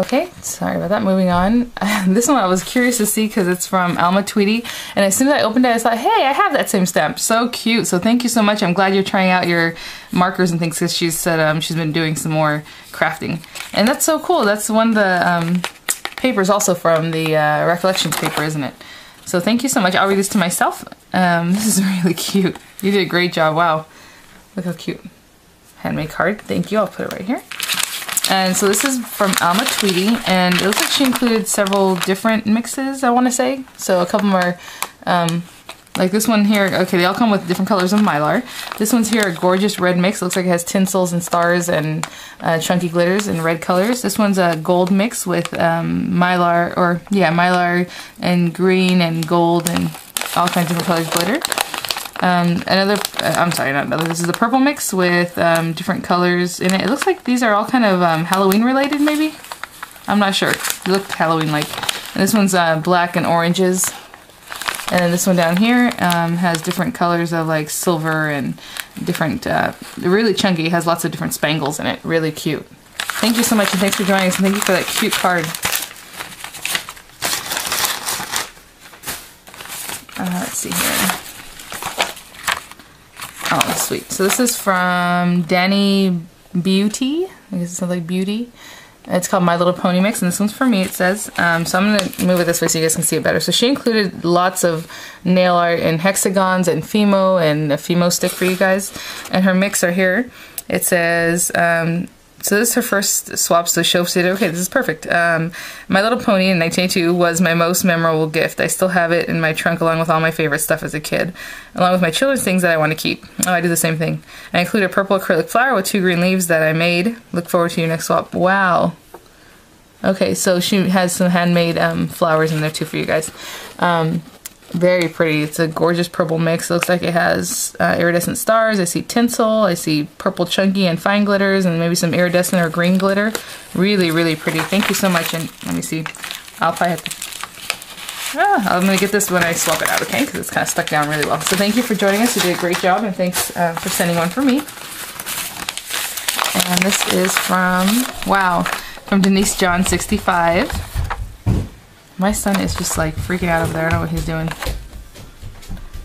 Okay, sorry about that. Moving on. this one I was curious to see because it's from Alma Tweedy. And as soon as I opened it, I thought, hey, I have that same stamp. So cute. So thank you so much. I'm glad you're trying out your markers and things because she said um, she's been doing some more crafting. And that's so cool. That's one of the um, papers also from the uh, Recollections paper, isn't it? So thank you so much. I'll read this to myself. Um, this is really cute. You did a great job. Wow. Look how cute. Handmade card. Thank you. I'll put it right here. And so this is from Alma Tweedy, and it looks like she included several different mixes, I want to say. So a couple more, um, like this one here, okay, they all come with different colors of Mylar. This one's here, a gorgeous red mix. looks like it has tinsels and stars and uh, chunky glitters in red colors. This one's a gold mix with um, Mylar, or yeah, Mylar and green and gold and all kinds of different colors glitter. Um, another, uh, I'm sorry, not another, this is a purple mix with um, different colors in it. It looks like these are all kind of um, Halloween related, maybe? I'm not sure. They look Halloween-like. And this one's uh, black and oranges. And then this one down here um, has different colors of like silver and different, uh, really chunky, has lots of different spangles in it. Really cute. Thank you so much and thanks for joining us and thank you for that cute card. Uh, let's see here. Sweet. So this is from Danny Beauty. I guess it sounds like beauty. It's called My Little Pony Mix, and this one's for me, it says. Um, so I'm going to move it this way so you guys can see it better. So she included lots of nail art and hexagons and Fimo and a Fimo stick for you guys. And her mix are here. It says um, so this is her first swap, so she said, okay, this is perfect. Um, my Little Pony in 1982 was my most memorable gift. I still have it in my trunk along with all my favorite stuff as a kid, along with my children's things that I want to keep. Oh, I do the same thing. I include a purple acrylic flower with two green leaves that I made. Look forward to your next swap. Wow. Okay, so she has some handmade um, flowers in there too for you guys. Um, very pretty. It's a gorgeous purple mix. It looks like it has uh, iridescent stars. I see tinsel. I see purple chunky and fine glitters and maybe some iridescent or green glitter. Really, really pretty. Thank you so much. And let me see. I'll probably have to... Ah, I'm going to get this when I swap it out, okay? Because it's kind of stuck down really well. So thank you for joining us. You did a great job. And thanks uh, for sending one for me. And this is from... Wow. From Denise John 65. My son is just like freaking out over there. I don't know what he's doing.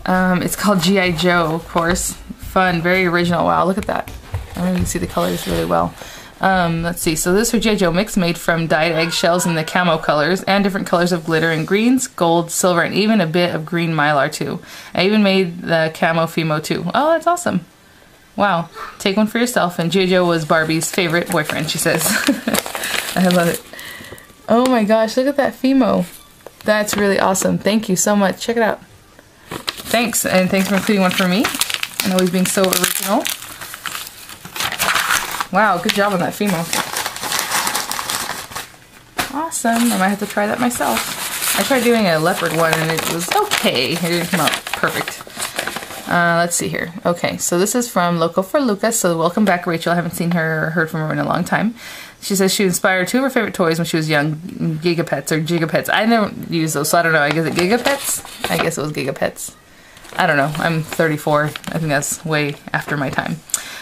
Um, it's called G.I. Joe, of course. Fun, very original. Wow, look at that. I don't you can see the colors really well. Um, let's see. So this is G.I. Joe mix made from dyed eggshells in the camo colors and different colors of glitter and greens, gold, silver, and even a bit of green mylar too. I even made the camo Fimo too. Oh, that's awesome. Wow. Take one for yourself. And G.I. Joe was Barbie's favorite boyfriend, she says. I love it. Oh my gosh, look at that Fimo. That's really awesome. Thank you so much. Check it out. Thanks, and thanks for including one for me. I And always being so original. Wow, good job on that Fimo. Awesome. I might have to try that myself. I tried doing a leopard one and it was okay. It didn't come out perfect. Uh, let's see here. Okay, so this is from Loco for Lucas. So welcome back, Rachel. I haven't seen her or heard from her in a long time. She says she inspired two of her favorite toys when she was young, Gigapets or Gigapets. I don't use those, so I don't know. I guess it Gigapets? I guess it was Gigapets. I don't know. I'm 34. I think that's way after my time.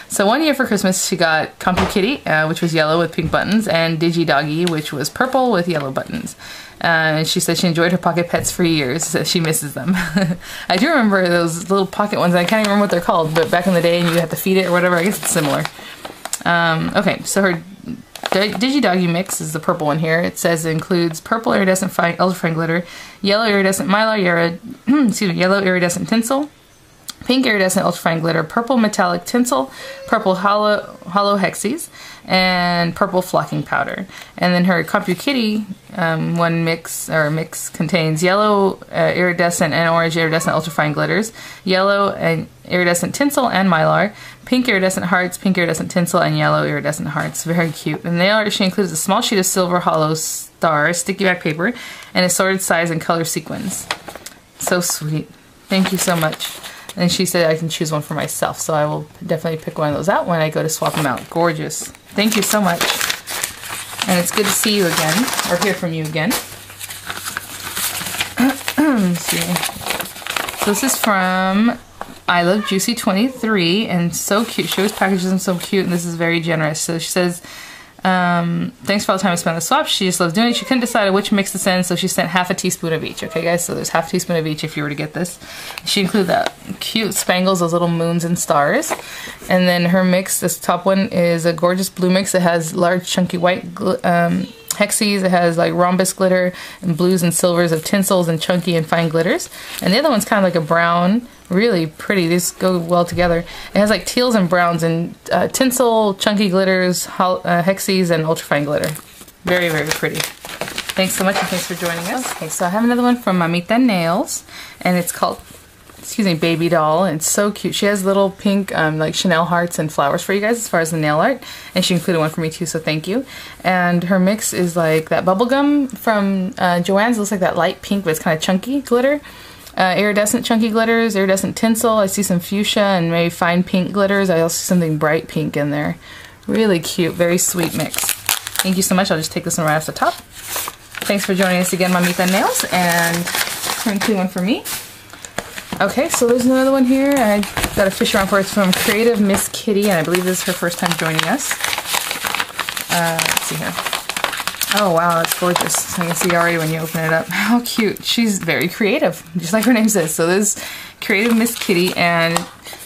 So one year for Christmas, she got Compu Kitty, uh, which was yellow with pink buttons, and Digi Doggy, which was purple with yellow buttons. Uh, and she said she enjoyed her pocket pets for years. So she misses them. I do remember those little pocket ones. I can't even remember what they're called, but back in the day, and you had to feed it or whatever. I guess it's similar. Um, okay, so her Digidoggy mix is the purple one here. It says it includes purple iridescent fine, ultrafine glitter, yellow iridescent mylar, yellow, excuse me, yellow iridescent tinsel, pink iridescent ultrafine glitter, purple metallic tinsel, purple hollow, hollow hexes, and purple flocking powder. And then her CompuKitty um, one mix or mix contains yellow uh, iridescent and orange iridescent ultrafine glitters, yellow and iridescent tinsel and mylar, pink iridescent hearts, pink iridescent tinsel, and yellow iridescent hearts. Very cute. And the art she includes a small sheet of silver hollow star, sticky back paper, and assorted size and color sequins. So sweet. Thank you so much. And she said I can choose one for myself, so I will definitely pick one of those out when I go to swap them out. Gorgeous. Thank you so much. And it's good to see you again, or hear from you again. see. So this is from I Love Juicy 23, and so cute. She always packages them so cute, and this is very generous. So she says, Um, thanks for all the time I spent on the swap. She just loves doing it. She couldn't decide which mix to send, so she sent half a teaspoon of each. Okay, guys, so there's half a teaspoon of each if you were to get this. She included that cute spangles, those little moons and stars. And then her mix, this top one, is a gorgeous blue mix. It has large, chunky white um, hexes. It has like rhombus glitter and blues and silvers of tinsels and chunky and fine glitters. And the other one's kind of like a brown, really pretty. These go well together. It has like teals and browns and uh, tinsel, chunky glitters, uh, hexes, and ultrafine glitter. Very, very pretty. Thanks so much and thanks for joining us. Okay, so I have another one from Mamita Nails and it's called excuse me, baby doll. It's so cute. She has little pink um, like Chanel hearts and flowers for you guys as far as the nail art. And she included one for me too, so thank you. And her mix is like that bubblegum from uh, Joann's. It looks like that light pink, but it's kind of chunky glitter. Uh, iridescent chunky glitters, iridescent tinsel. I see some fuchsia and maybe fine pink glitters. I also see something bright pink in there. Really cute, very sweet mix. Thank you so much. I'll just take this one right off the top. Thanks for joining us again, Mamita Nails, and currently one for me. Okay, so there's another one here. I got a fish around for it. It's from Creative Miss Kitty, and I believe this is her first time joining us. Uh, let's see here. Oh wow, that's gorgeous. I can see already when you open it up. How cute. She's very creative, just like her name says. So this Creative Miss Kitty, and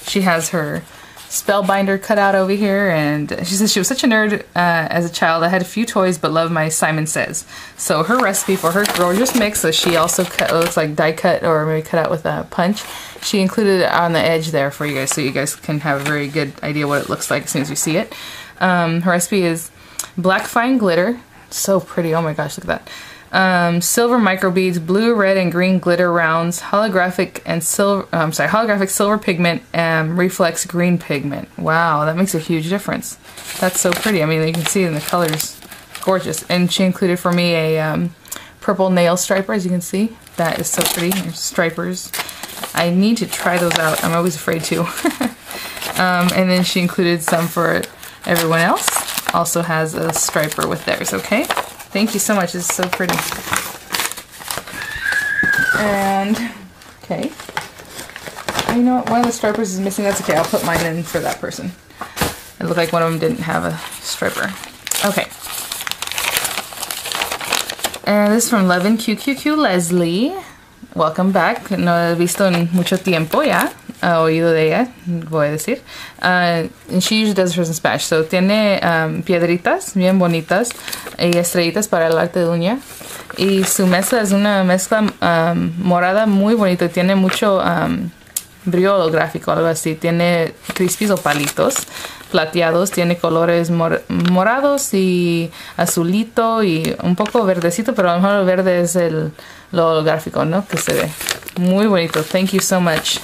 she has her spellbinder cut out over here and she says she was such a nerd uh, as a child i had a few toys but loved my simon says so her recipe for her gorgeous mix that she also cut looks like die cut or maybe cut out with a punch she included it on the edge there for you guys so you guys can have a very good idea what it looks like as soon as you see it um, her recipe is black fine glitter so pretty oh my gosh look at that um, silver microbeads, blue, red, and green glitter rounds, holographic and silver. I'm um, sorry, holographic silver pigment, and reflex green pigment. Wow, that makes a huge difference. That's so pretty. I mean, you can see in the colors, gorgeous. And she included for me a um, purple nail striper, as you can see. That is so pretty. There's stripers. I need to try those out. I'm always afraid to. um, and then she included some for everyone else. Also has a striper with theirs. Okay. Thank you so much. it's so pretty. And, okay. You know what? One of the stripers is missing. That's okay. I'll put mine in for that person. It looked like one of them didn't have a striper. Okay. And this is from Levin QQQ Leslie. Welcome back. No he visto en mucho tiempo ya. Ha oído de ella, voy a decir. Uh, and she usually does hers in. So tiene um, piedritas bien bonitas y estrellitas para el arte de uña. Y su mezcla es una mezcla um, morada muy bonita. Tiene mucho um, brillo gráfico, algo así. Tiene crispies o palitos plateados, tiene colores mor morados y azulito y un poco verdecito, pero a lo mejor el verde es el lo holográfico, ¿no? Que se ve muy bonito. Thank you so much,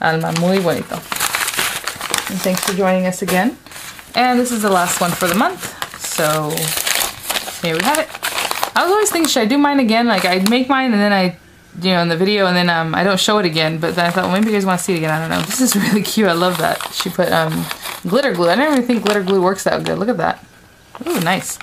Alma. Muy bonito. And thanks for joining us again. And this is the last one for the month. So here we have it. I was always thinking, should I do mine again? Like I'd make mine and then I you know, in the video and then um, I don't show it again, but then I thought, well, maybe you guys want to see it again. I don't know. This is really cute. I love that. She put um, glitter glue. I didn't even think glitter glue works that good. Look at that. Ooh, nice.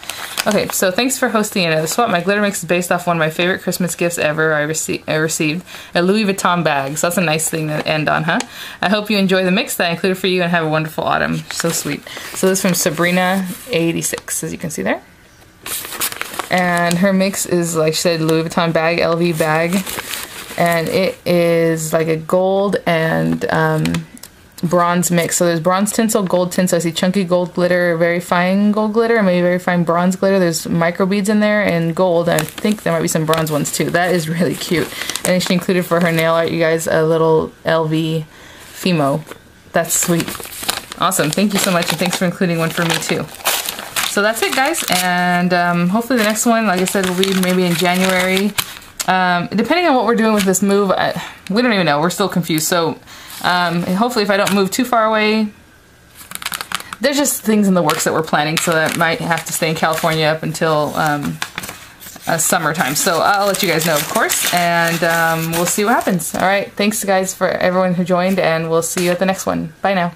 Okay, so thanks for hosting another swap. My glitter mix is based off one of my favorite Christmas gifts ever I, rece I received, a Louis Vuitton bag. So that's a nice thing to end on, huh? I hope you enjoy the mix that I included for you and have a wonderful autumn. So sweet. So this is from Sabrina86, as you can see there. And her mix is, like she said, Louis Vuitton bag, LV bag. And it is like a gold and um, bronze mix. So there's bronze tinsel, gold tinsel. I see chunky gold glitter, very fine gold glitter, maybe very fine bronze glitter. There's micro beads in there and gold. I think there might be some bronze ones too. That is really cute. And she included for her nail art, you guys, a little LV Fimo. That's sweet. Awesome. Thank you so much. And thanks for including one for me too. So that's it, guys. And um, hopefully the next one, like I said, will be maybe in January. Um, depending on what we're doing with this move, I, we don't even know. We're still confused. So um, hopefully if I don't move too far away, there's just things in the works that we're planning, so that might have to stay in California up until um, uh, summertime. So I'll let you guys know, of course, and um, we'll see what happens. All right, thanks guys for everyone who joined, and we'll see you at the next one. Bye now.